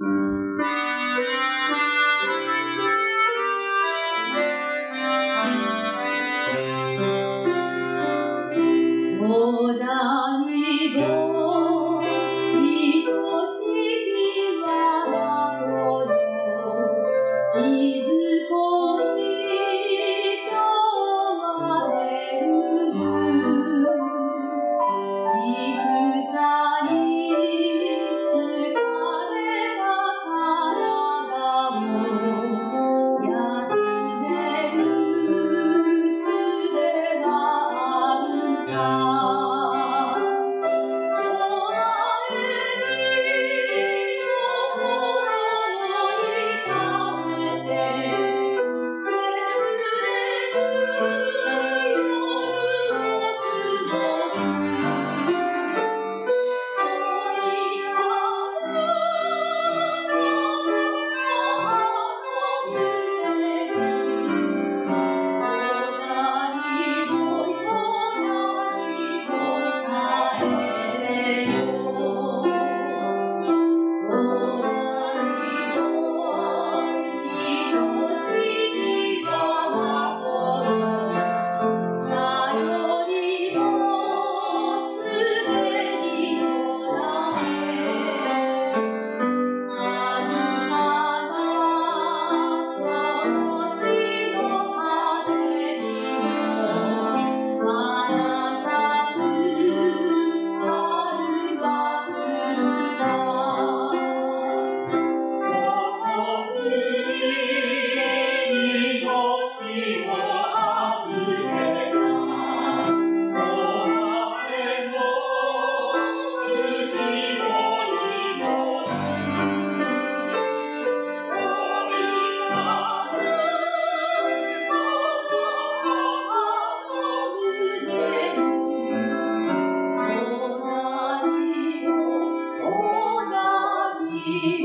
모다위 도, 이것이니라바보여이 즈. You.